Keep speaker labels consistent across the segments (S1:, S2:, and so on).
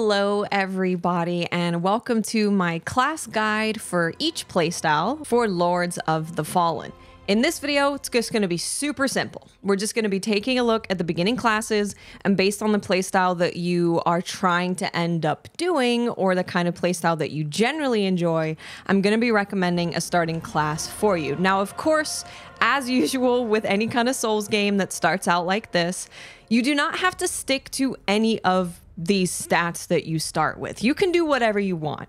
S1: Hello, everybody, and welcome to my class guide for each playstyle for Lords of the Fallen. In this video, it's just going to be super simple. We're just going to be taking a look at the beginning classes and based on the playstyle that you are trying to end up doing or the kind of playstyle that you generally enjoy, I'm going to be recommending a starting class for you. Now, of course, as usual with any kind of Souls game that starts out like this, you do not have to stick to any of these stats that you start with. You can do whatever you want.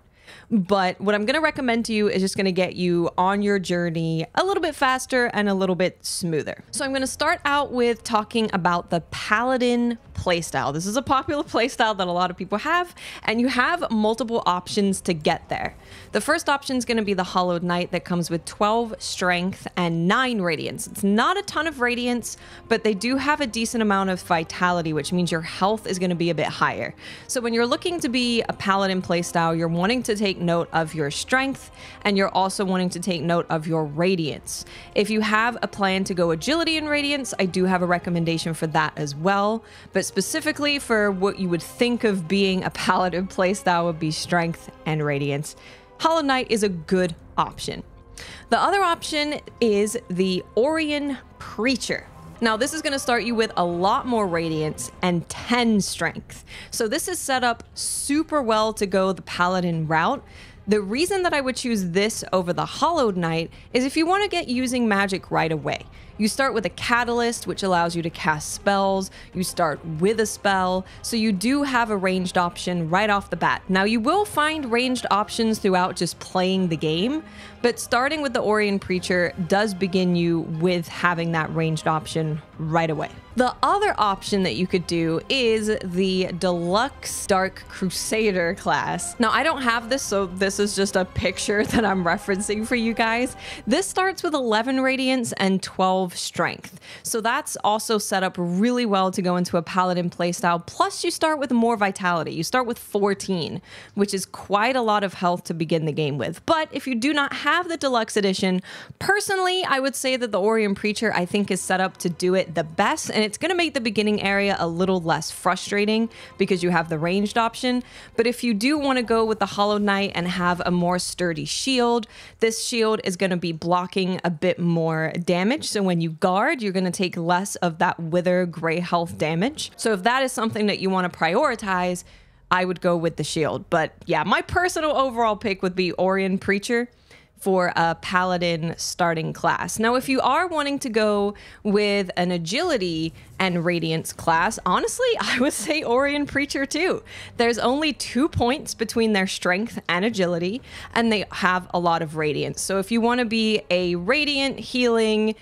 S1: But what I'm going to recommend to you is just going to get you on your journey a little bit faster and a little bit smoother. So I'm going to start out with talking about the Paladin playstyle. This is a popular playstyle that a lot of people have, and you have multiple options to get there. The first option is going to be the Hallowed Knight that comes with 12 strength and 9 radiance. It's not a ton of radiance, but they do have a decent amount of vitality, which means your health is going to be a bit higher. So when you're looking to be a Paladin playstyle, you're wanting to take note of your strength and you're also wanting to take note of your radiance. If you have a plan to go agility and radiance, I do have a recommendation for that as well. But specifically for what you would think of being a paladin playstyle would be strength and radiance. Hollow Knight is a good option. The other option is the Orian Preacher. Now, this is going to start you with a lot more radiance and 10 strength. So, this is set up super well to go the paladin route. The reason that I would choose this over the Hallowed Knight is if you want to get using magic right away. You start with a catalyst, which allows you to cast spells. You start with a spell, so you do have a ranged option right off the bat. Now, you will find ranged options throughout just playing the game, but starting with the Orian Preacher does begin you with having that ranged option right away. The other option that you could do is the Deluxe Dark Crusader class. Now, I don't have this, so this is just a picture that I'm referencing for you guys. This starts with 11 Radiance and 12 Strength. So that's also set up really well to go into a Paladin playstyle. Plus, you start with more Vitality. You start with 14, which is quite a lot of health to begin the game with. But if you do not have the Deluxe Edition, personally, I would say that the Orian Preacher, I think, is set up to do it the best and it's going to make the beginning area a little less frustrating because you have the ranged option. But if you do want to go with the Hollow Knight and have a more sturdy shield, this shield is going to be blocking a bit more damage. So when you guard, you're going to take less of that wither gray health damage. So if that is something that you want to prioritize, I would go with the shield. But yeah, my personal overall pick would be Orian Preacher for a paladin starting class. Now, if you are wanting to go with an agility and radiance class, honestly, I would say Orian Preacher too. There's only two points between their strength and agility, and they have a lot of radiance. So if you want to be a radiant healing,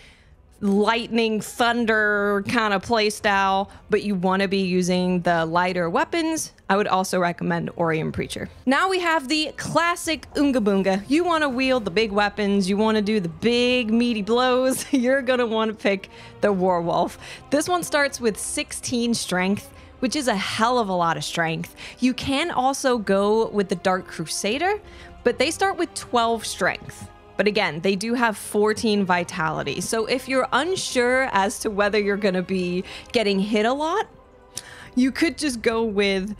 S1: lightning thunder kind of playstyle, but you want to be using the lighter weapons, I would also recommend Orian Preacher. Now we have the classic Unga Bunga. You want to wield the big weapons, you want to do the big meaty blows, you're going to want to pick the Warwolf. This one starts with 16 strength which is a hell of a lot of strength. You can also go with the Dark Crusader, but they start with 12 strength. But again, they do have 14 vitality. So if you're unsure as to whether you're going to be getting hit a lot, you could just go with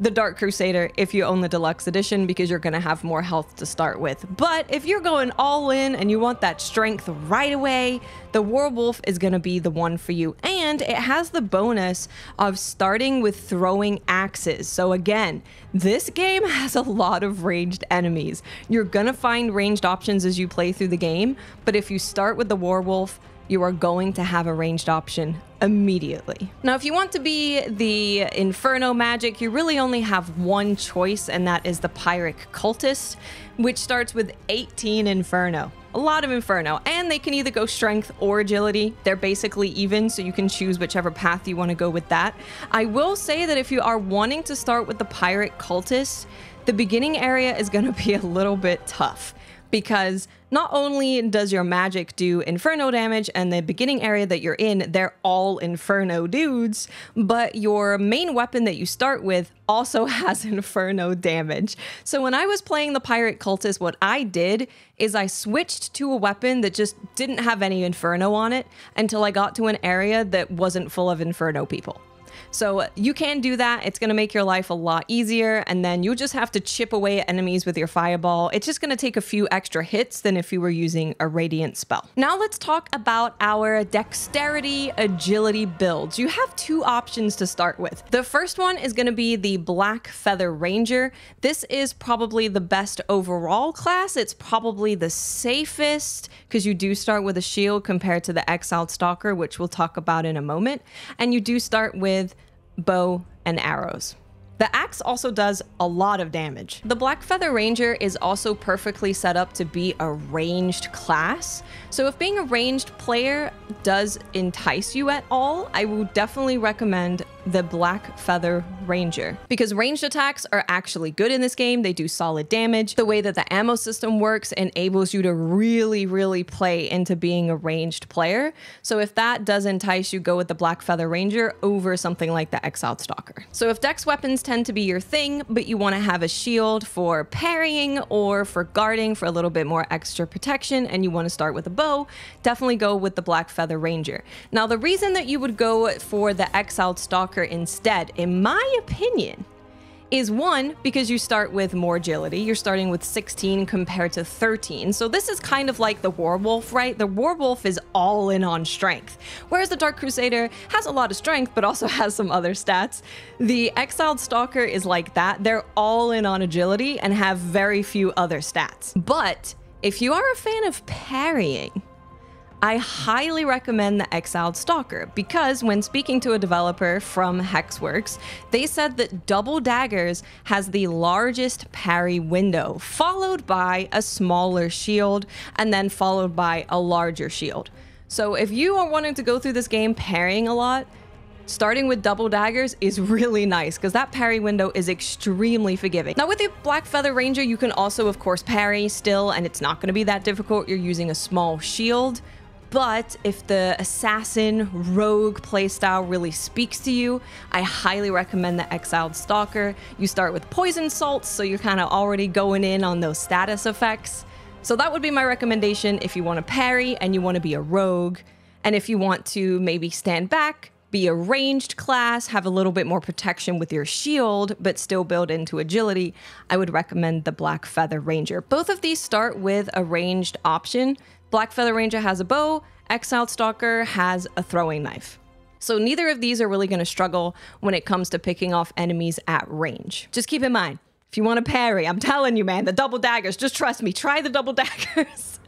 S1: the Dark Crusader if you own the deluxe edition because you're going to have more health to start with. But if you're going all in and you want that strength right away, the Warwolf is going to be the one for you. And it has the bonus of starting with throwing axes. So again, this game has a lot of ranged enemies. You're going to find ranged options as you play through the game, but if you start with the Warwolf, you are going to have a ranged option immediately. Now, if you want to be the Inferno magic, you really only have one choice, and that is the Pyric Cultist, which starts with 18 Inferno. A lot of Inferno, and they can either go Strength or Agility. They're basically even, so you can choose whichever path you want to go with that. I will say that if you are wanting to start with the Pyric Cultist, the beginning area is going to be a little bit tough because not only does your magic do inferno damage and the beginning area that you're in, they're all inferno dudes, but your main weapon that you start with also has inferno damage. So when I was playing the Pyric Cultist, what I did is I switched to a weapon that just didn't have any inferno on it until I got to an area that wasn't full of inferno people. So you can do that. It's going to make your life a lot easier. And then you just have to chip away at enemies with your fireball. It's just going to take a few extra hits than if you were using a radiant spell. Now let's talk about our dexterity agility builds. You have two options to start with. The first one is going to be the Black Feather Ranger. This is probably the best overall class. It's probably the safest because you do start with a shield compared to the Exiled Stalker, which we'll talk about in a moment. And you do start with bow and arrows. The axe also does a lot of damage. The Black Feather Ranger is also perfectly set up to be a ranged class. So if being a ranged player does entice you at all, I would definitely recommend the Black Feather Ranger because ranged attacks are actually good in this game. They do solid damage. The way that the ammo system works enables you to really, really play into being a ranged player. So if that does entice you, go with the Black Feather Ranger over something like the Exiled Stalker. So if dex weapons tend to be your thing, but you want to have a shield for parrying or for guarding for a little bit more extra protection and you want to start with a bow, definitely go with the Black Feather Ranger. Now the reason that you would go for the Exiled Stalker instead, in my opinion, is one, because you start with more agility. You're starting with 16 compared to 13. So this is kind of like the Warwolf, right? The Warwolf is all in on strength, whereas the Dark Crusader has a lot of strength, but also has some other stats. The Exiled Stalker is like that. They're all in on agility and have very few other stats. But if you are a fan of parrying, I highly recommend the Exiled Stalker because when speaking to a developer from Hexworks, they said that Double Daggers has the largest parry window, followed by a smaller shield, and then followed by a larger shield. So if you are wanting to go through this game parrying a lot, starting with double daggers is really nice because that parry window is extremely forgiving. Now with the Black Feather Ranger, you can also of course parry still and it's not going to be that difficult. You're using a small shield. But if the assassin rogue playstyle really speaks to you, I highly recommend the Exiled Stalker. You start with poison salts, so you're kind of already going in on those status effects. So that would be my recommendation if you want to parry and you want to be a rogue. And if you want to maybe stand back, be a ranged class, have a little bit more protection with your shield, but still build into agility, I would recommend the Black Feather Ranger. Both of these start with a ranged option, Black Feather Ranger has a bow, Exiled Stalker has a throwing knife. So neither of these are really going to struggle when it comes to picking off enemies at range. Just keep in mind, if you want to parry, I'm telling you, man, the double daggers, just trust me, try the double daggers.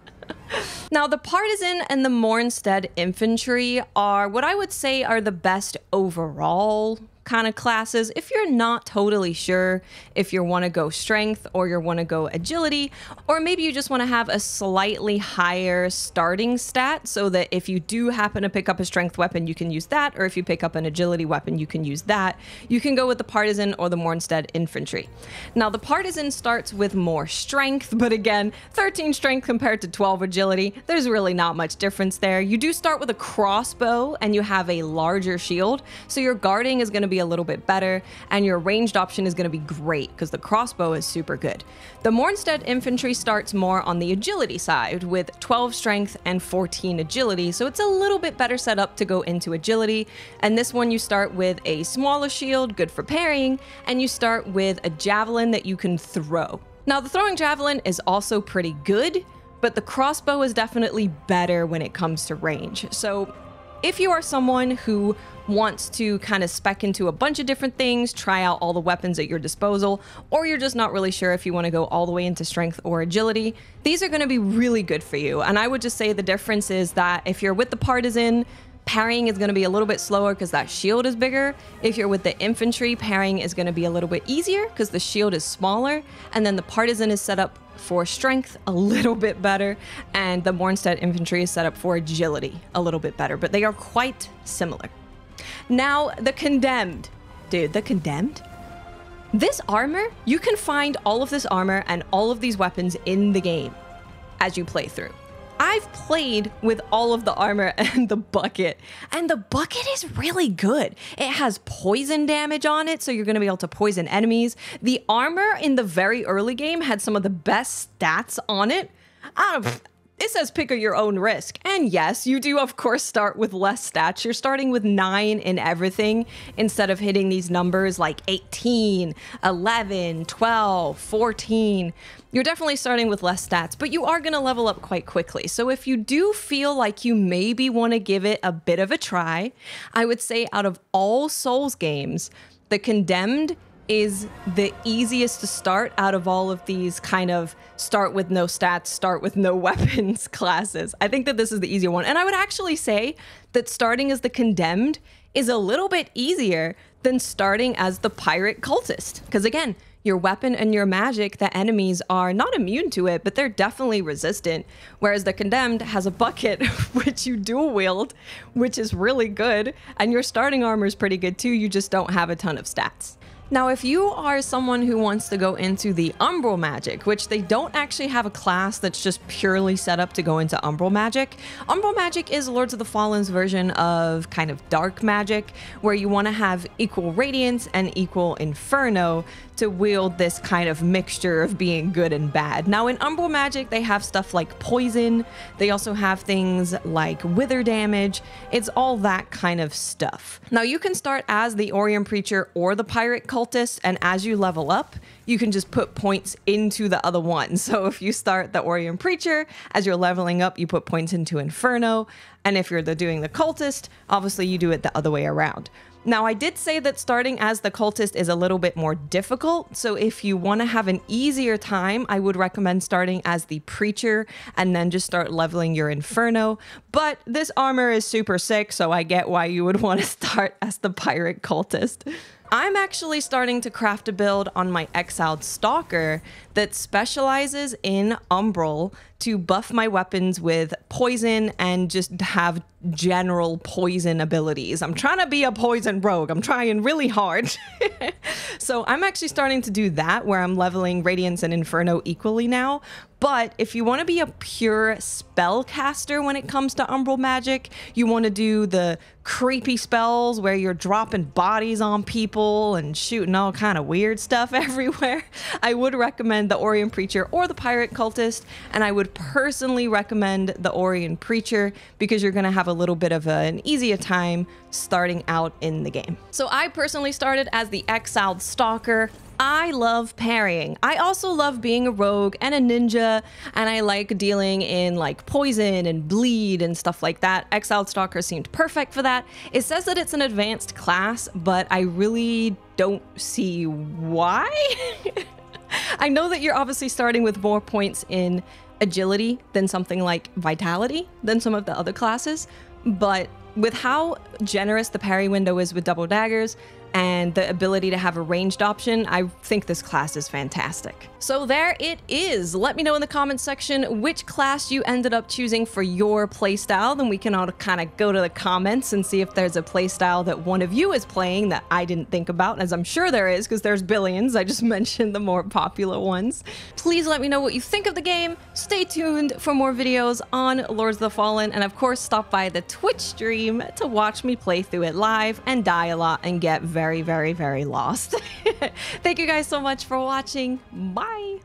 S1: now, the Partisan and the Mournstead Infantry are what I would say are the best overall kind of classes if you're not totally sure if you want to go strength or you want to go agility or maybe you just want to have a slightly higher starting stat so that if you do happen to pick up a strength weapon you can use that or if you pick up an agility weapon you can use that. You can go with the partisan or the Mournstead infantry. Now the partisan starts with more strength but again 13 strength compared to 12 agility there's really not much difference there. You do start with a crossbow and you have a larger shield so your guarding is going to be a little bit better, and your ranged option is going to be great because the crossbow is super good. The Mournstead infantry starts more on the agility side with 12 strength and 14 agility, so it's a little bit better set up to go into agility. And this one you start with a smaller shield, good for parrying, and you start with a javelin that you can throw. Now, the throwing javelin is also pretty good, but the crossbow is definitely better when it comes to range. So if you are someone who wants to kind of spec into a bunch of different things, try out all the weapons at your disposal, or you're just not really sure if you want to go all the way into strength or agility, these are going to be really good for you. And I would just say the difference is that if you're with the partisan, parrying is going to be a little bit slower because that shield is bigger. If you're with the infantry, parrying is going to be a little bit easier because the shield is smaller. And then the partisan is set up for strength a little bit better, and the Mournstead infantry is set up for agility a little bit better, but they are quite similar. Now, the Condemned. Dude, the Condemned? This armor, you can find all of this armor and all of these weapons in the game as you play through. I've played with all of the armor and the bucket, and the bucket is really good. It has poison damage on it, so you're going to be able to poison enemies. The armor in the very early game had some of the best stats on it. I don't it says pick your own risk. And yes, you do, of course, start with less stats. You're starting with nine in everything instead of hitting these numbers like 18, 11, 12, 14. You're definitely starting with less stats, but you are going to level up quite quickly. So if you do feel like you maybe want to give it a bit of a try, I would say out of all Souls games, the Condemned is the easiest to start out of all of these kind of start with no stats, start with no weapons classes. I think that this is the easier one. And I would actually say that starting as the condemned is a little bit easier than starting as the Pyric cultist. Because again, your weapon and your magic, the enemies are not immune to it, but they're definitely resistant. Whereas the Condemned has a bucket, which you dual wield, which is really good. And your starting armor is pretty good too, you just don't have a ton of stats. Now, if you are someone who wants to go into the Umbral Magic, which they don't actually have a class that's just purely set up to go into Umbral Magic, Umbral Magic is Lords of the Fallen's version of kind of dark magic, where you want to have equal Radiance and equal Inferno to wield this kind of mixture of being good and bad. Now, in Umbral Magic, they have stuff like poison, they also have things like wither damage. It's all that kind of stuff. Now, you can start as the Orian Preacher or the Pyric Cultist, and as you level up, you can just put points into the other one. So if you start the Orian Preacher, as you're leveling up, you put points into Inferno. And if you're the doing the cultist, obviously you do it the other way around. Now, I did say that starting as the cultist is a little bit more difficult. So, if you want to have an easier time, I would recommend starting as the preacher and then just start leveling your inferno. But this armor is super sick, so I get why you would want to start as the Pyric cultist. I'm actually starting to craft a build on my Exiled Stalker that specializes in Umbral to buff my weapons with poison and just have general poison abilities. I'm trying to be a poison rogue. I'm trying really hard. so I'm actually starting to do that where I'm leveling Radiance and Inferno equally now. But if you want to be a pure spellcaster when it comes to Umbral magic, you want to do the creepy spells where you're dropping bodies on people and shooting all kind of weird stuff everywhere. I would recommend the Orian Preacher or the Pyric Cultist, and I would personally recommend the Orian Preacher because you're going to have a little bit of a, an easier time starting out in the game. So I personally started as the Exiled Stalker. I love parrying. I also love being a rogue and a ninja, and I like dealing in like poison and bleed and stuff like that. Exiled Stalker seemed perfect for that. It says that it's an advanced class, but I really don't see why. I know that you're obviously starting with more points in agility than something like vitality than some of the other classes, but with how generous the parry window is with double daggers, and the ability to have a ranged option, I think this class is fantastic. So there it is. Let me know in the comments section which class you ended up choosing for your playstyle. Then we can all kind of go to the comments and see if there's a playstyle that one of you is playing that I didn't think about, as I'm sure there is because there's billions. I just mentioned the more popular ones. Please let me know what you think of the game. Stay tuned for more videos on Lords of the Fallen, and of course, stop by the Twitch stream to watch me play through it live and die a lot and get very very, very, very lost. Thank you guys so much for watching. Bye.